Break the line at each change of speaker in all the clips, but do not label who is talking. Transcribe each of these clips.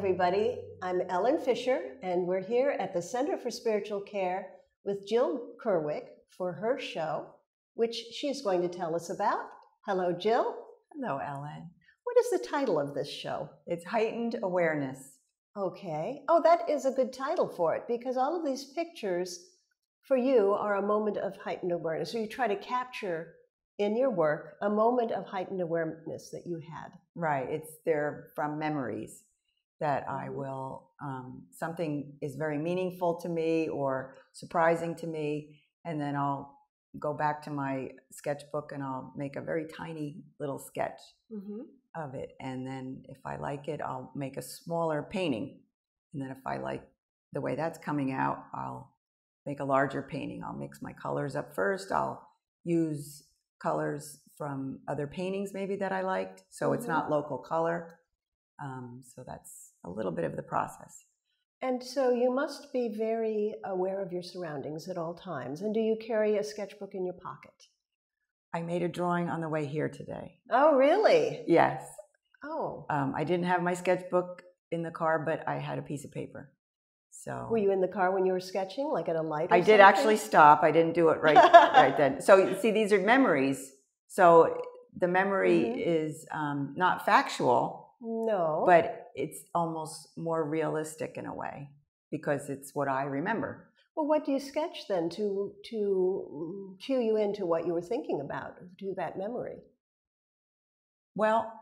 Hi, everybody. I'm Ellen Fischer, and we're here at the Center for Spiritual Care with Jill Kerwick for her show, which she's going to tell us about. Hello, Jill.
Hello, Ellen.
What is the title of this show?
It's Heightened Awareness.
Okay. Oh, that is a good title for it because all of these pictures for you are a moment of heightened awareness. So you try to capture in your work a moment of heightened awareness that you had.
Right. It's they're from memories that I
Mhm.
will, um, something is very meaningful to me or surprising to me, and then I'll go back to my sketchbook and I'll make a very tiny little sketch
Mm-hmm.
of it. And then if I like it, I'll make a smaller painting. And then if I like the way that's coming out, I'll make a larger painting. I'll mix my colors up first. I'll use colors from other paintings maybe that I liked. So it's
Mhm.
not local color. Um, so that's a little bit of the process.
And so you must be very aware of your surroundings at all times. And do you carry a sketchbook in your pocket?
I made a drawing on the way here today.
Oh, really?
Yes.
Oh.
Um, I didn't have my sketchbook in the car, but I had a piece of paper. So
Were you in the car when you were sketching, like at a light? Or
I did
something?
actually stop. I didn't do it right right then. So see, these are memories. So the memory
Mhm.
is um, not factual,
No.
but it's almost more realistic in a way because it's what I remember.
well, what do you sketch then to to cue you into what you were thinking about, to that memory?
Well,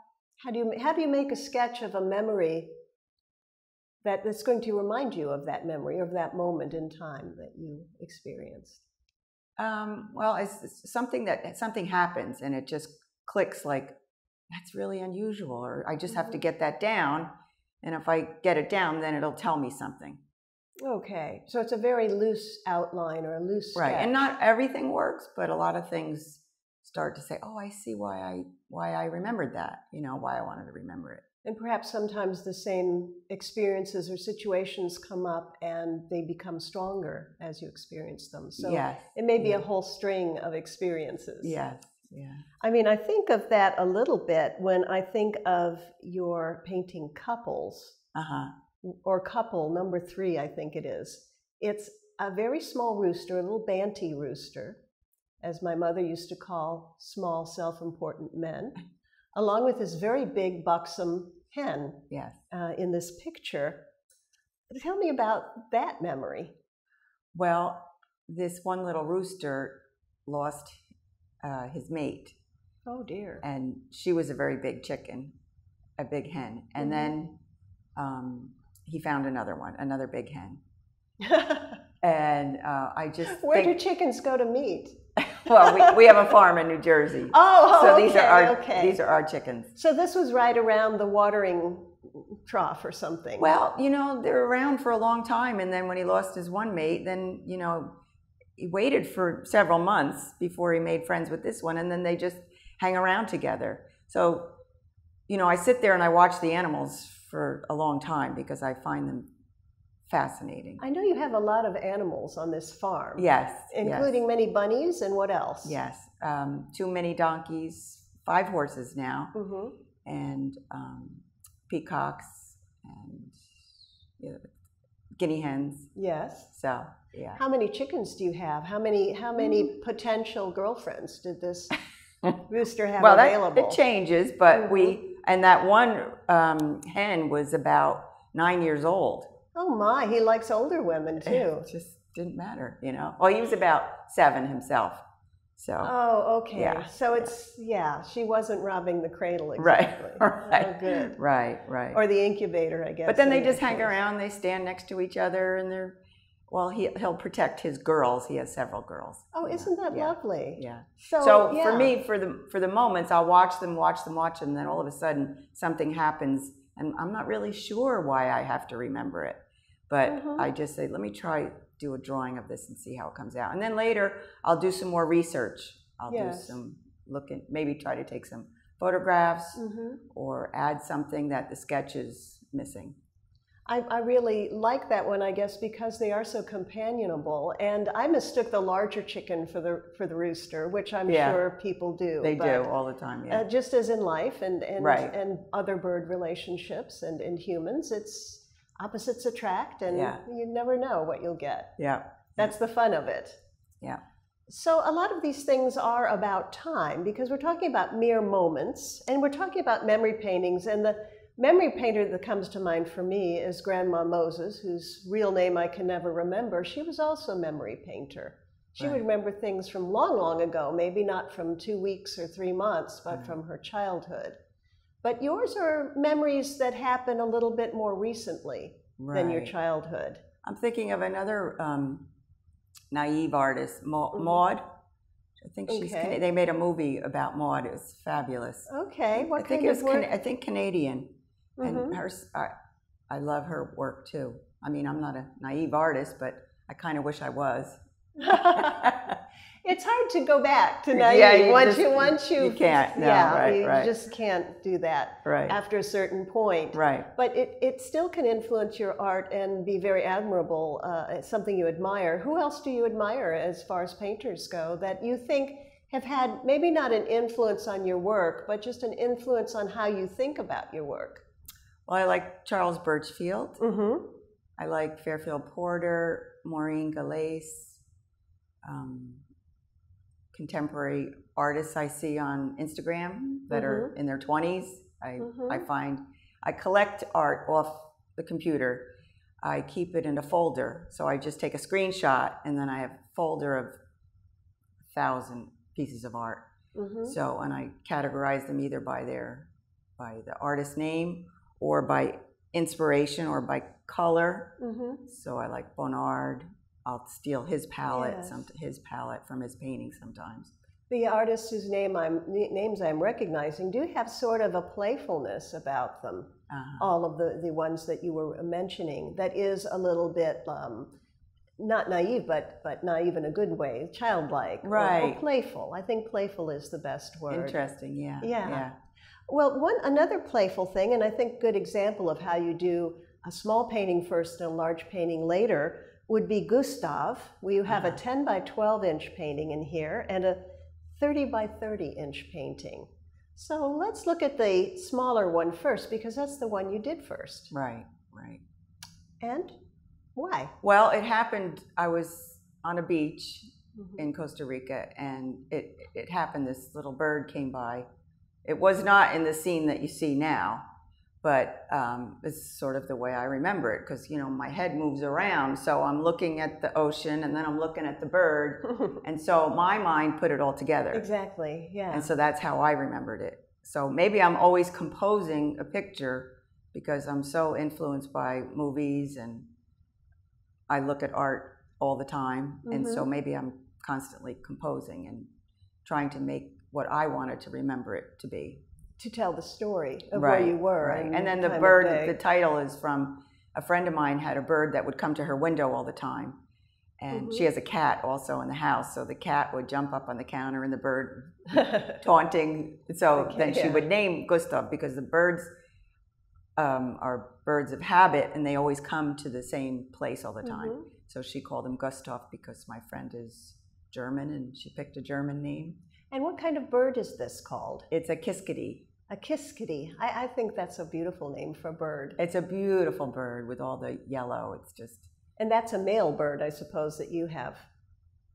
How do you how do you make a sketch of a memory that that's going to remind you of that memory of that moment in time that you experienced?
um, well, it's, it's something that something happens and it just clicks like that's really unusual, or I just have to
Mhm.
get that down. And if I get it down, then it'll tell me something.
Okay, so it's a very loose outline or a loose
right and not everything works but a lot of things start to say oh i see why i why i remembered that you know why i wanted to remember it
And perhaps sometimes the same experiences or situations come up and they become stronger as you experience them. So
yes
it may be a whole string of experiences.
yes yeah
I mean, I think of that a little bit when I think of your painting couples
uh-huh
or couple number three, I think it is. It's a very small rooster, a little banty rooster, as my mother used to call small, self important men, along with this very big, buxom hen
yes
uh, in this picture. Tell me about that memory.
well this one little rooster lost uh, his mate
Oh dear.
and she was a very big chicken a big hen and
Mhm.
then um, he found another one another big hen and uh, i just
Where do chickens go to meet?
well we, we have a farm in new jersey
Oh,
so
okay,
these are our
okay.
these are our chickens
So this was right around the watering trough or something.
Well, you know, they're around for a long time, and then when he lost his one mate, then you know, he waited for several months before he made friends with this one, and then they just hang around together. So, you know, I sit there and I watch the animals for a long time because I find them fascinating.
I know you have a lot of animals on this farm.
Yes,
Including many bunnies and what else?
yes, yes. Um, too many donkeys, five horses now,
hmm
and um, peacocks and you know, guinea hens.
Yes.
So, yeah.
How many chickens do you have? How many how many
Mm.
potential girlfriends did this rooster have
well,
available?
it changes, but
Mhm.
we and that one um, hen was about nine years old.
oh my, he likes older women too.
It just didn't matter, you know. Well, he was about seven himself, so
Oh, okay.
Yeah,
So it's yeah, she wasn't robbing the cradle
right,
exactly.
right,
Oh, good.
right, right.
Or the incubator, I guess.
but then they just hang around. They stand next to each other, and they're well. He he'll protect his girls. He has several girls.
Oh,
Yeah,
isn't that
yeah,
lovely?
Yeah.
So,
So
yeah.
for me, for the for the moments, I'll watch them, watch them, watch them. Then all of a sudden, something happens, and I'm not really sure why I have to remember it. But
Mhm.
I just say, let me try do a drawing of this and see how it comes out. And then later, I'll do some more research. I'll
Yes.
do some looking, maybe try to take some photographs
Mhm.
or add something that the sketch is missing.
I, I, really like that one, I guess, because they are so companionable. And I mistook the larger chicken for the for the rooster, which I'm yeah, sure people do.
They do all the time, yeah.
Uh, just as in life and and, right. and other bird relationships and in humans, it's opposites attract, and yeah. you never know what you'll get.
Yeah,
that's the fun of it.
Yeah.
So a lot of these things are about time because we're talking about mere moments, and we're talking about memory paintings and the memory painter that comes to mind for me is Grandma Moses, whose real name I can never remember. She was also a memory painter. She right. would remember things from long, long ago, maybe not from two weeks or three months, but right. from her childhood. But yours are memories that happen a little bit more recently right. than your childhood.
I'm thinking of another um, naive artist, Ma- mm-hmm. Maud. I think she's. Okay. They made a movie about Maud. It was fabulous.
Okay, what
I think it was? Can- I think Canadian and mm-hmm. and her I, I love her work too i mean i'm not a naive artist but i kind of wish i was
it's hard to go back to naive yeah, you once just, you once you,
you can't no,
yeah
right,
you
right.
just can't do that
right.
after a certain point
right
but it, it still can influence your art and be very admirable uh, something you admire who else do you admire as far as painters go that you think have had maybe not an influence on your work but just an influence on how you think about your work
well, I like Charles Burchfield.
Mm-hmm.
I like Fairfield Porter, Maureen Gallace, um, contemporary artists I see on Instagram that mm-hmm. are in their 20s. I, mm-hmm. I find I collect art off the computer. I keep it in a folder. So I just take a screenshot and then I have a folder of a thousand pieces of art. Mm-hmm. So, and I categorize them either by their, by the artist name or by inspiration or by color. Mm-hmm. So I like Bonnard. I'll steal his palette, yes. some his palette from his painting sometimes.
The artists whose name I'm names I'm recognizing do have sort of a playfulness about them. Uh-huh. All of the the ones that you were mentioning that is a little bit. Um, not naive, but but naive in a good way, childlike,
right?
Or, or playful. I think playful is the best word.
Interesting, yeah,
yeah.
yeah.
Well, one another playful thing, and I think good example of how you do a small painting first and a large painting later would be Gustav. We have a 10 by 12 inch painting in here and a 30 by 30 inch painting. So let's look at the smaller one first because that's the one you did first.
Right, right.
And why?
Well, it happened, I was on a beach mm-hmm. in Costa Rica and it, it happened, this little bird came by it was not in the scene that you see now, but um, it's sort of the way I remember it because, you know, my head moves around. So I'm looking at the ocean and then I'm looking at the bird. and so my mind put it all together.
Exactly, yeah.
And so that's how I remembered it. So maybe I'm always composing a picture because I'm so influenced by movies and I look at art all the time. Mm-hmm. And so mm-hmm. maybe I'm constantly composing and trying to make what I wanted to remember it to be.
To tell the story of
right,
where you were.
Right. And, and then the bird, the title is from a friend of mine had a bird that would come to her window all the time. And mm-hmm. she has a cat also in the house. So the cat would jump up on the counter and the bird taunting. So okay, then she yeah. would name Gustav because the birds um, are birds of habit and they always come to the same place all the time. Mm-hmm. So she called him Gustav because my friend is German and she picked a German name.
And what kind of bird is this called?
It's a kiskadee.
A kiskadee. I, I think that's a beautiful name for a bird.
It's a beautiful bird with all the yellow. It's just.
And that's a male bird, I suppose, that you have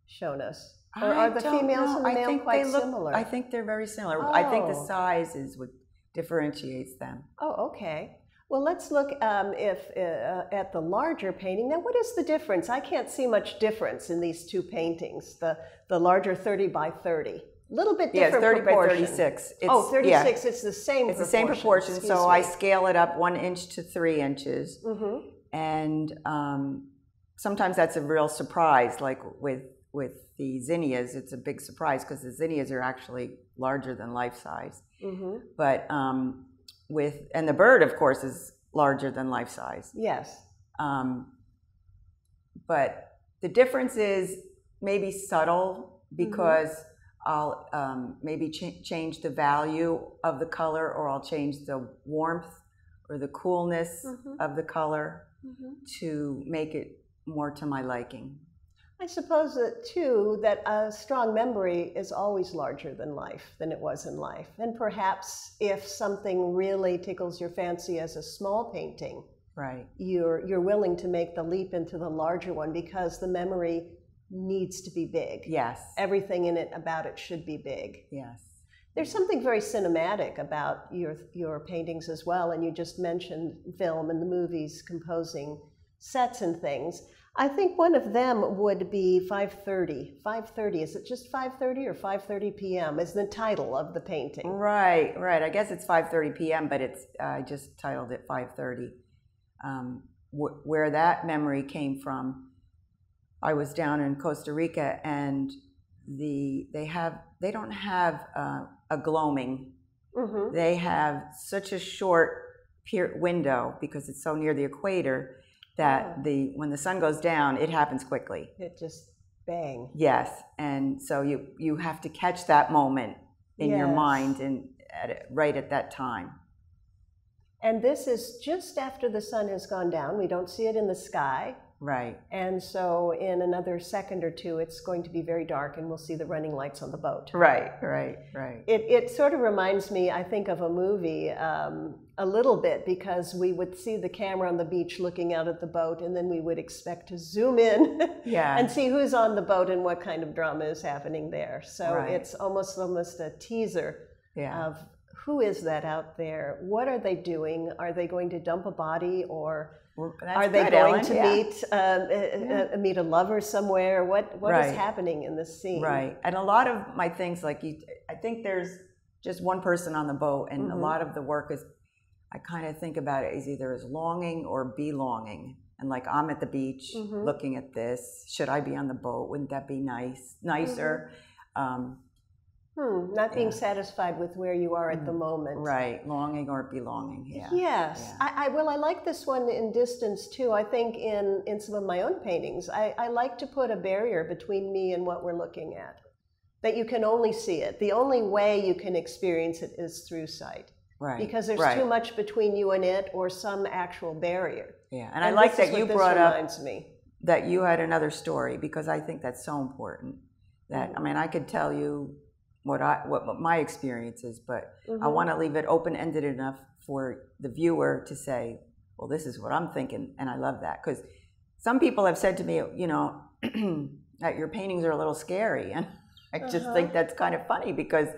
shown us. Or I are the females know. and the I male quite
look,
similar?
I think they're very similar. Oh. I think the oh. size is what differentiates them.
Oh, okay. Well, let's look um, if uh, at the larger painting. Now, what is the difference? I can't see much difference in these two paintings. The the larger 30 by 30 little bit different
yeah, 30
proportion.
by 36. It's,
oh, 36, yeah. it's the same
It's the same proportion, so me. I scale it up one inch to three inches. Mm-hmm. And um, sometimes that's a real surprise, like with, with the zinnias, it's a big surprise because the zinnias are actually larger than life size. Mm-hmm. But um, with, and the bird, of course, is larger than life size.
Yes. Um,
but the difference is maybe subtle because mm-hmm I'll um, maybe ch- change the value of the color or I'll change the warmth or the coolness
Mhm.
of the color
Mhm.
to make it more to my liking.
I suppose that too that a strong memory is always larger than life than it was in life. And perhaps if something really tickles your fancy as a small painting,
Right.
you're you're willing to make the leap into the larger one because the memory needs to be big.
Yes.
Everything in it about it should be big.
Yes.
There's something very cinematic about your your paintings as well, and you just mentioned film and the movies composing sets and things. I think one of them would be 5:30. 5:30 is it just 5:30 or 5:30 p.m. is the title of the painting.
Right, right. I guess it's 5:30 p.m., but it's I just titled it 5:30. Um, wh- where that memory came from, I was down in Costa Rica, and the they have they don't have uh, a gloaming.
hmm
They have such a short peer window because it's so near the equator that
Oh.
the when the sun goes down, it happens quickly.
It just bang.
Yes, and so you you have to catch that moment in your mind and at right at that time.
And this is just after the sun has gone down. We don't see it in the sky.
Right.
And so in another second or two, it's going to be very dark and we'll see the running lights on the boat.
Right. Right. Right.
It, it sort of reminds me, I think, of a movie um, a little bit because we would see the camera on the beach looking out at the boat, and then we would expect to zoom in
Yeah.
and see who's on the boat and what kind of drama is happening there. So
Right.
it's almost almost a teaser
yeah.
of who is that out there? What are they doing? Are they going to dump a body or
Well,
are they
good,
going
Ellen.
to
Yeah.
meet um, uh, uh, meet a lover somewhere? What what is
Right.
happening in this scene?
Right. And a lot of my things, like you, I think there's just one person on the boat, and a
Mhm.
lot of the work is, I kind of think about it as either as longing or belonging. And like I'm at the beach
Mhm.
looking at this. Should I be on the boat? Wouldn't that be nice? Nicer. Um,
Hmm, not being
Yeah.
satisfied with where you are at the moment.
right. Longing or belonging. Yeah.
Yes.
Yeah.
I, I well I like this one in distance too. I think in, in some of my own paintings, I, I like to put a barrier between me and what we're looking at. That you can only see it. The only way you can experience it is through sight.
Right.
Because there's
right.
too much between you and it or some actual barrier.
Yeah. And, I like that you brought up
me.
that you had another story because I think that's so important. That I mean, I could tell you what I what, what my experience is, but I
Mhm.
want to leave it open ended enough for the viewer to say, "Well, this is what I'm thinking," and I love that because some people have said to me, you know, that your paintings are a little scary, and I just
Uh-huh.
think that's kind of funny because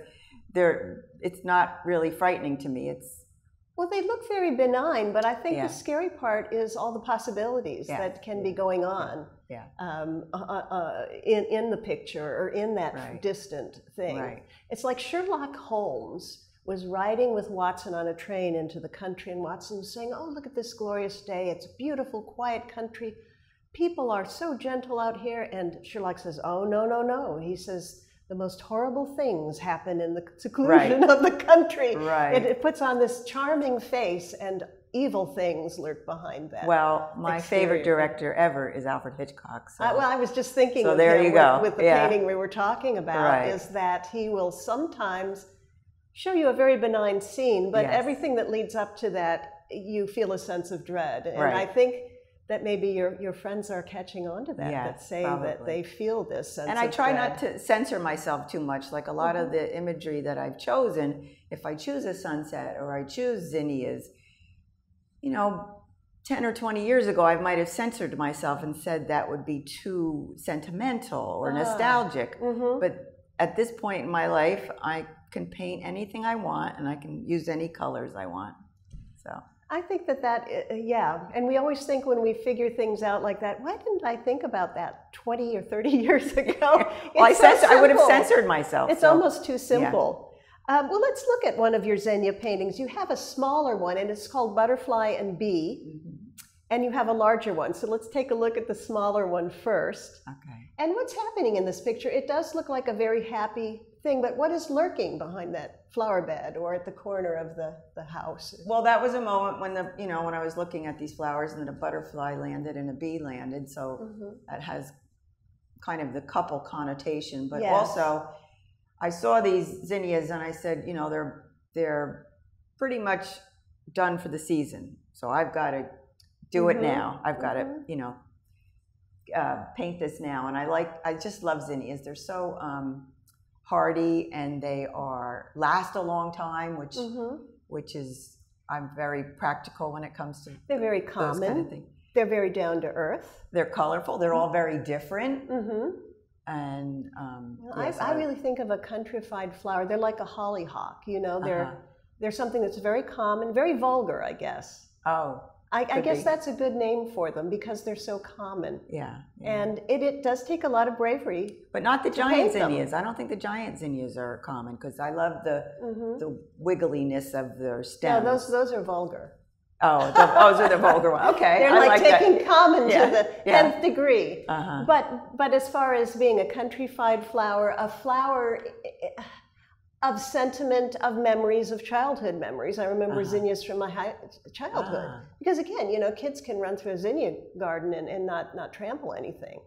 they're it's not really frightening to me. It's
Well, they look very benign, but I think
Yeah.
the scary part is all the possibilities
Yeah.
that can be going on
yeah,
um, uh, uh, in, in the picture or in that
Right.
distant thing.
right,
It's like Sherlock Holmes was riding with Watson on a train into the country, and Watson was saying, Oh, look at this glorious day. It's a beautiful, quiet country. People are so gentle out here. And Sherlock says, Oh, no, no, no. He says, The most horrible things happen in the seclusion of the country.
right.
It, it puts on this charming face, and evil things lurk behind that.
well, my favorite director ever is Alfred Hitchcock. So.
I, well, I was just thinking
So there you
with,
go.
with the
Yeah.
painting we were talking about
Right.
is that he will sometimes show you a very benign scene, but
Yes.
everything that leads up to that, you feel a sense of dread. And I think that maybe your, your friends are catching on to that, that
Yes,
say that they feel this
and I try
dread.
not to censor myself too much. Like a lot
Mm-hmm.
of the imagery that I've chosen, if I choose a sunset or I choose zinnias, you know, 10 or 20 years ago, I might have censored myself and said that would be too sentimental or
Ah.
nostalgic.
Mhm.
But at this point in my life, I can paint anything I want and I can use any colors I want. So,
I think that that, uh, yeah. And we always think when we figure things out like that, why didn't I think about that 20 or 30 years ago?
well, I,
so
censor, I would have censored myself.
It's
so-
almost too simple. Um, well, let's look at one of your zinnia paintings. You have a smaller one, and it's called Butterfly and Bee,
Mhm.
and you have a larger one. So let's take a look at the smaller one first.
Okay.
And what's happening in this picture? It does look like a very happy thing, but what is lurking behind that flower bed or at the corner of the, the house?
Well, that was a moment when the you know when I was looking at these flowers and then a butterfly landed and a bee landed, so
Mhm.
that has kind of the couple connotation. But
Yes.
also, I saw these zinnias and I said, you know, they're they're pretty much done for the season. So I've got to do it
Mhm,
now. I've got to,
mhm.
you know, uh, paint this now. And I like, I just love zinnias. They're so um, hardy and they are last a long time, which
Mhm.
which is I'm very practical when it comes to
They're very common.
kind of.
They're very down to earth.
They're colorful. They're all very different,
Mm-hmm.
and um,
I,
yes,
I really think of a countrified flower. They're like a hollyhock. You know, they're
Uh-huh.
they're something that's very common, very vulgar, I guess.
Oh,
I, I guess
be.
that's a good name for them because they're so common.
yeah. yeah.
And it, it does take a lot of bravery.
but not the giant zinnias. I don't think the giant zinnias are common because I love the
hmm
the wiggliness of their
No, those those are vulgar.
oh, the, those are the vulgar ones. Okay,
They're
I
like,
like
taking common
Yeah,
to the
yeah.
nth degree.
Uh-huh.
But but as far as being a countrified flower, a flower of sentiment, of memories, of childhood memories. I remember
Uh-huh.
zinnias from my high, childhood.
Ah,
Because again, you know, kids can run through a zinnia garden and, and not, not trample anything.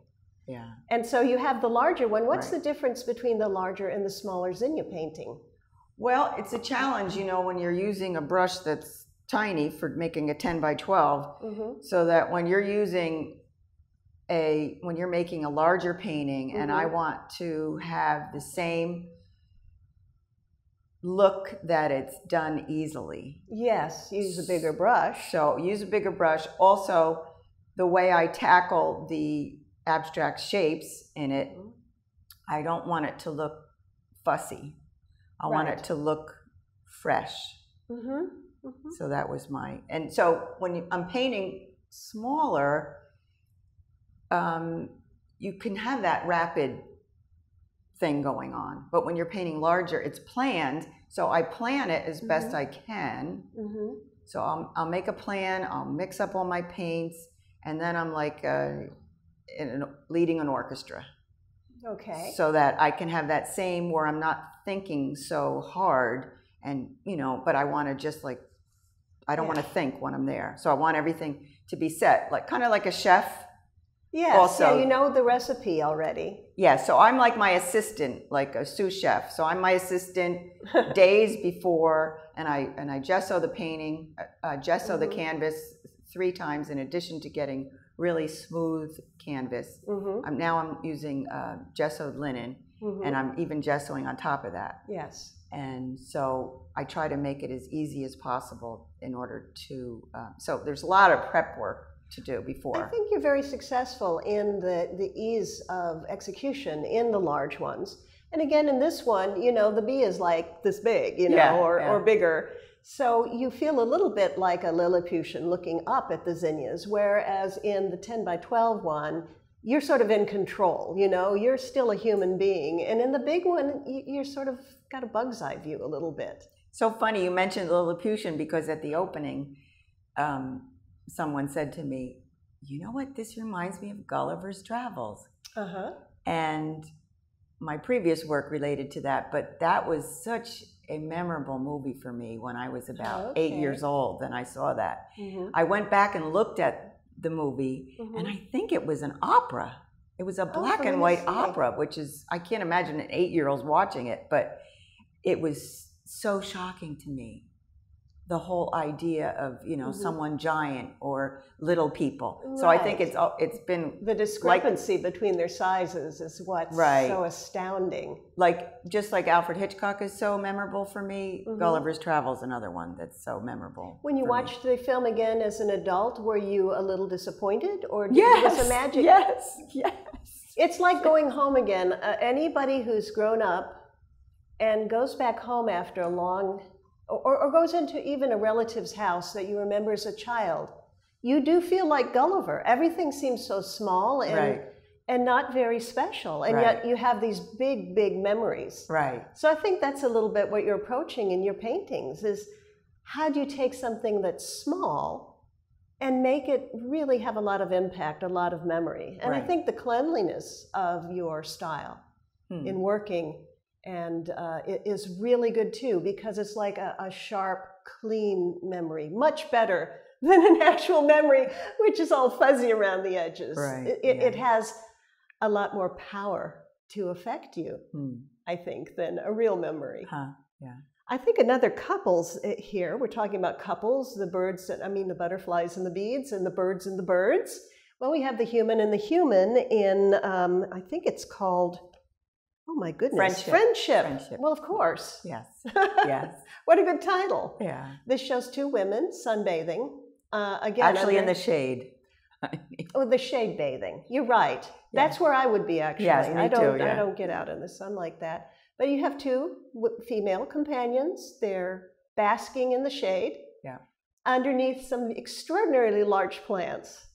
yeah.
And so you have the larger one. What's
Right.
the difference between the larger and the smaller zinnia painting?
Well, it's a challenge, you know, when you're using a brush that's tiny for making a 10 by 12,
hmm
so that when you're using a when you're making a larger painting and i
Mhm.
want to have the same look that it's done easily.
Yes, use a bigger brush.
so use a bigger brush. Also the way i tackle the abstract shapes in it
Mhm.
i don't want it to look fussy. I want it to look fresh.
Hmm
so that was my and so when you, i'm painting smaller um, you can have that rapid thing going on but when you're painting larger it's planned so i plan it as best
Mhm.
i can
hmm
so I'll, I'll make a plan i'll mix up all my paints and then i'm like uh, in an, leading an orchestra
Okay.
so that I can have that same where I'm not thinking so hard and you know, but I want to just like I don't
Yeah.
want to think when I'm there. So I want everything to be set, like kind of like a chef.
Yes,
also-
yeah, you know the recipe already.
Yeah, so I'm like my assistant, like a sous chef. So I'm my assistant days before, and I and I gesso the painting, uh, gesso the
Mhm.
canvas three times in addition to getting really smooth canvas.
hmm
I'm now I'm using uh, gessoed linen,
hmm
and I'm even gessoing on top of that.
yes.
and so I try to make it as easy as possible in order to. Uh, so there's a lot of prep work to do before.
I think you're very successful in the, the ease of execution in the large ones. And again, in this one, you know, the bee is like this big, you know,
Yeah,
or,
yeah.
or bigger. So you feel a little bit like a Lilliputian looking up at the zinnias, whereas in the 10 by 12 one, you're sort of in control, you know, you're still a human being. And in the big one, you- you're sort of got a bug's eye view a little bit.
So funny you mentioned Lilliputian because at the opening, um, someone said to me, "You know what? This reminds me of Gulliver's Travels."
Uh huh.
and my previous work related to that but that was such a memorable movie for me when i was about eight years old and i saw that
Mm-hmm.
i went back and looked at the movie and i think it was an opera it was a
Oh,
black
for
and white opera which is i can't imagine an eight year old's watching it but it was so shocking to me the whole idea of you know
Mhm.
someone giant or little people so i think it's it's been
The discrepancy between their sizes is what's
Right.
so astounding.
like just like Alfred Hitchcock is so memorable for me,
Mhm.
Gulliver's Travels is another one that's so memorable.
When you
for me.
watched the film again as an adult, were you a little disappointed, or did
yes,
was a magic?
yes, yes,
It's like going home again. Uh, anybody who's grown up and goes back home after a long, or, or goes into even a relative's house that you remember as a child, you do feel like Gulliver. Everything seems so small and
right,
and not very special, and
Right.
yet you have these big, big memories.
right,
So I think that's a little bit what you're approaching in your paintings is how do you take something that's small and make it really have a lot of impact, a lot of memory. And I think the cleanliness of your style
Hmm.
in working and uh, it is really good too because it's like a, a sharp, clean memory, much better than an actual memory, which is all fuzzy around the edges.
Right,
It, it, it has a lot more power to affect you.
Hmm.
I think, than a real memory.
Huh.
I think another couples eh, here, we're talking about couples, the birds, that I mean, the butterflies and the beads, and the birds and the birds. Well, we have the human and the human in, um, I think it's called, oh my goodness,
Friendship.
Friendship.
Friendship.
Well, of course.
Yes. Yes.
what a good title.
Yeah.
This shows two women sunbathing. Uh, again,
Actually, in the shade.
Oh, the shade bathing. You're right. That's where I would be actually.
Yes, me
I don't.
too,
I don't get out in the sun like that. But you have two w- female companions. They're basking in the shade.
Yeah.
Underneath some extraordinarily large plants.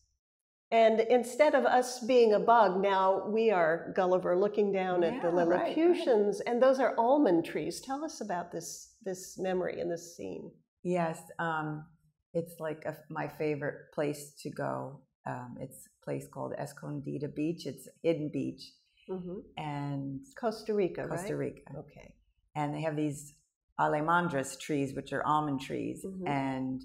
And instead of us being a bug, now we are Gulliver looking down at the
Yeah, right, right.
Lilliputians, and those are almond trees. Tell us about this this memory and this scene.
Yes. Um, it's like a, my favorite place to go. Um, it's a place called Escondida Beach. It's hidden beach.
hmm
And
Costa Rica,
Costa
right?
Rica.
Okay.
and they have these almendras trees, which are almond trees,
Mhm.
and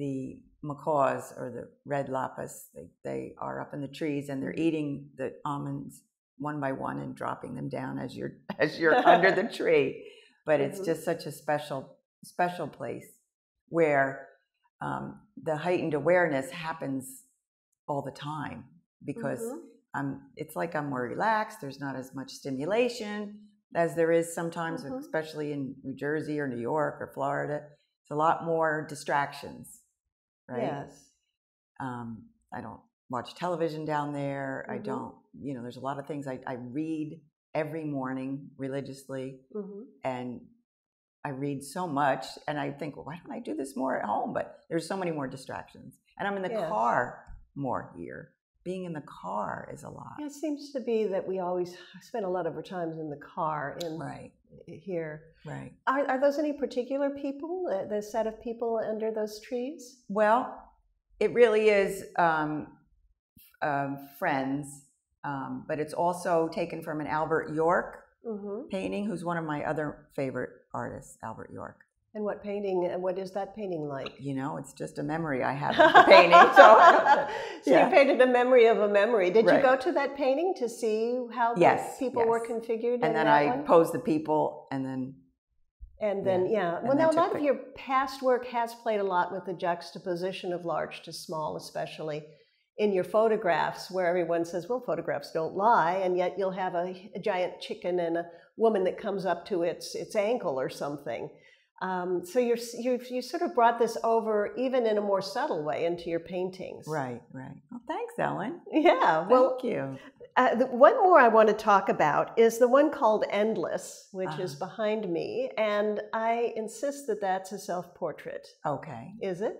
the macaws or the red lapas, they, they are up in the trees and they're eating the almonds one by one and dropping them down as you're as you're under the tree. But it's
Mhm.
just such a special special place where um, the heightened awareness happens all the time because
Mhm.
I'm it's like I'm more relaxed. There's not as much stimulation as there is sometimes,
Mhm.
especially in New Jersey or New York or Florida. It's a lot more distractions, right?
Yes.
Um, I don't watch television down there. I
Mhm.
don't, you know, there's a lot of things I, I read every morning religiously
hmm
and I read so much and I think, well, why don't I do this more at home? But there's so many more distractions. And I'm in the
Yes.
car more here. Being in the car is a lot.
Yeah, it seems to be that we always spend a lot of our times in the car in
Right,
here.
right.
Are, are those any particular people, uh, the set of people under those trees?
Well, it really is um, um, friends, um, but it's also taken from an Albert York
hmm
painting, who's one of my other favorite artists, Albert York.
And what painting, uh, what is that painting like?
You know, it's just a memory I have of the painting. So, I
So
yeah.
you painted a memory of a memory. Did you go to that painting to see how
Yes,
people were
yes.
configured in
and then I
one?
pose the people, and then
And then, yeah.
And
Well, now a lot of your past work has played a lot with the juxtaposition of large to small, especially in your photographs, where everyone says, well, photographs don't lie, and yet you'll have a, a giant chicken and a woman that comes up to its, its ankle or something. Um, so you're, you you sort of brought this over, even in a more subtle way, into your paintings.
right, right. Well, thanks, Ellen.
Yeah. Well,
Thank you.
uh, the, one more I want to talk about is the one called Endless, which is
Uh-huh.
behind me. And I insist that that's a self portrait.
Okay.
Is it?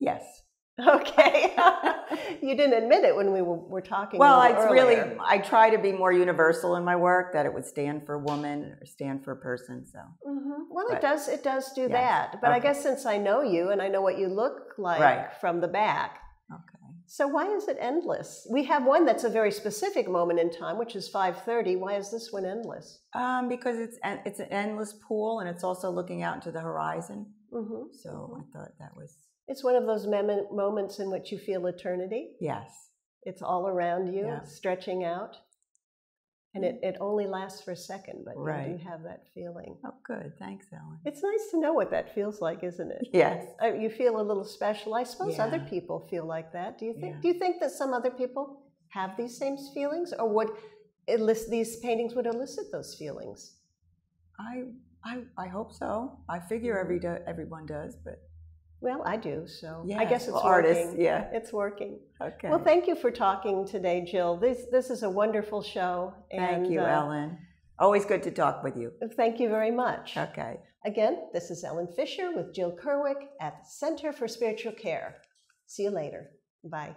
Yes.
Okay. you didn't admit it when we were, were talking.
Well, it's really. I try to be more universal in my work that it would stand for woman or stand for person. So
Mhm. Well, it does. It does do
Yes.
that. But I guess since I know you and I know what you look like
Right.
from the back,
okay.
so why is it endless? We have one that's a very specific moment in time, which is 5:30. Why is this one endless?
Um, because it's en- it's an endless pool and it's also looking out into the horizon.
hmm
So I thought that was
It's one of those mem- moments in which you feel eternity.
yes.
It's all around you,
Yeah.
stretching out. And it, it only lasts for a second, but
Right.
you do have that feeling.
Oh, good. Thanks, Ellen.
It's nice to know what that feels like, isn't it?
Yes.
Uh, You feel a little special. I suppose other people feel like that. Do you think?
Yeah.
Do you think that some other people have these same feelings, or would elicit, these paintings would elicit those feelings?
I I I hope so. I figure every do, everyone does, but
Well, I do. So
yeah.
I guess it's
well,
working.
artists. Yeah.
It's working.
Okay.
Well, thank you for talking today, Jill. This this is a wonderful show.
Thank you,
uh,
Ellen. Always good to talk with you.
Thank you very much.
Okay.
Again, this is Ellen Fischer with Jill Kerwick at the Center for Spiritual Care. See you later. Bye.